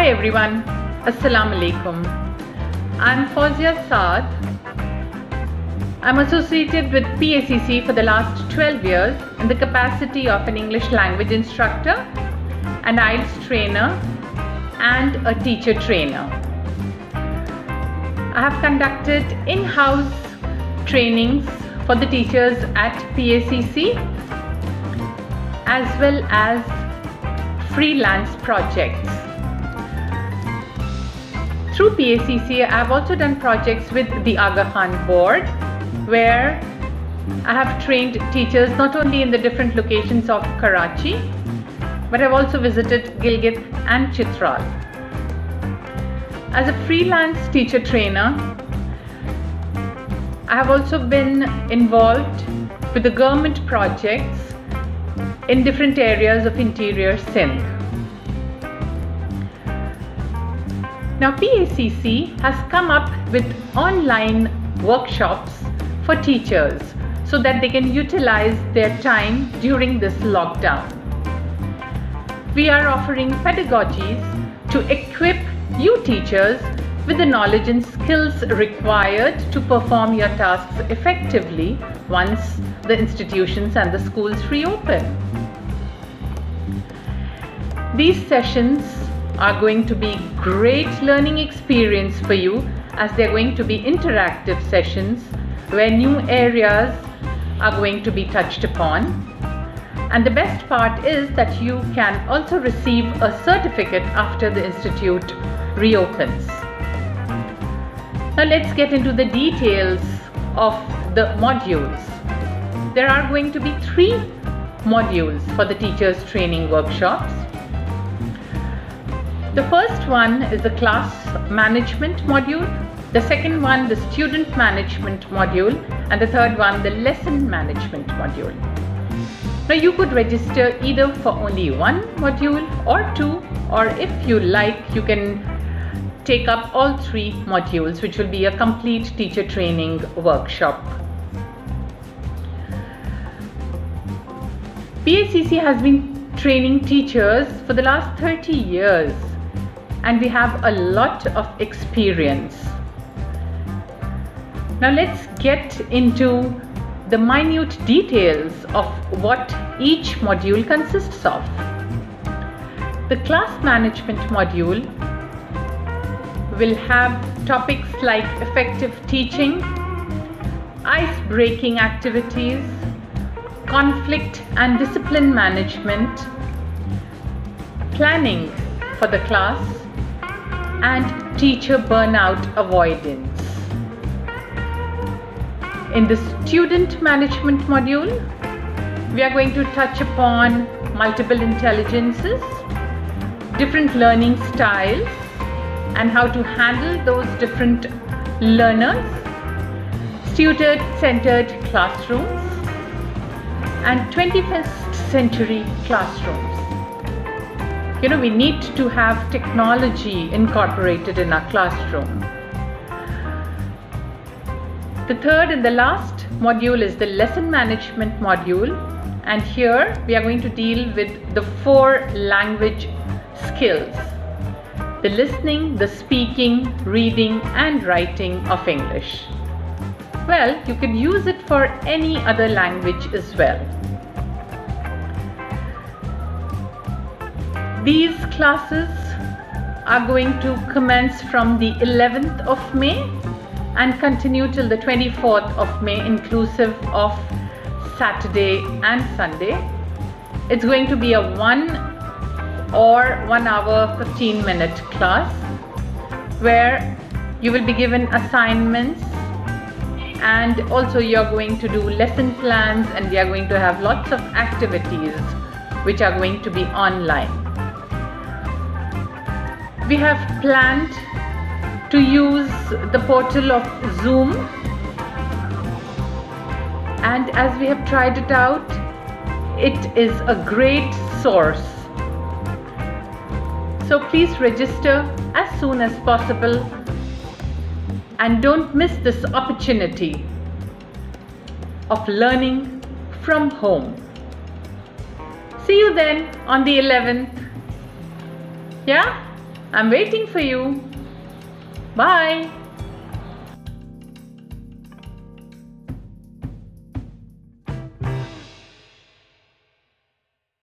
Hi everyone, Assalamu alaikum. I'm Fauzia Saad. I'm associated with PACC for the last 12 years in the capacity of an English language instructor, an IELTS trainer, and a teacher trainer. I have conducted in house trainings for the teachers at PACC as well as freelance projects. Through PACC, I have also done projects with the Aga Khan board where I have trained teachers not only in the different locations of Karachi but I've also visited Gilgit and Chitral. As a freelance teacher trainer, I have also been involved with the government projects in different areas of interior Sindh. Now PACC has come up with online workshops for teachers so that they can utilize their time during this lockdown. We are offering pedagogies to equip you teachers with the knowledge and skills required to perform your tasks effectively once the institutions and the schools reopen. These sessions are going to be great learning experience for you as they're going to be interactive sessions where new areas are going to be touched upon. And the best part is that you can also receive a certificate after the institute reopens. Now let's get into the details of the modules. There are going to be three modules for the teachers training workshops. The first one is the class management module, the second one the student management module and the third one the lesson management module. Now you could register either for only one module or two or if you like you can take up all three modules which will be a complete teacher training workshop. PACC has been training teachers for the last 30 years and we have a lot of experience. Now let's get into the minute details of what each module consists of. The class management module will have topics like effective teaching, ice-breaking activities, conflict and discipline management, planning for the class, and teacher burnout avoidance. In the student management module, we are going to touch upon multiple intelligences, different learning styles, and how to handle those different learners, student-centered classrooms, and 21st century classrooms. You know, we need to have technology incorporated in our classroom. The third and the last module is the lesson management module. And here we are going to deal with the four language skills the listening, the speaking, reading, and writing of English. Well, you can use it for any other language as well. These classes are going to commence from the 11th of May and continue till the 24th of May inclusive of Saturday and Sunday. It's going to be a one or 1 hour 15 minute class where you will be given assignments and also you're going to do lesson plans and we are going to have lots of activities which are going to be online. We have planned to use the portal of Zoom and as we have tried it out it is a great source so please register as soon as possible and don't miss this opportunity of learning from home. See you then on the 11th. Yeah? I'm waiting for you. Bye.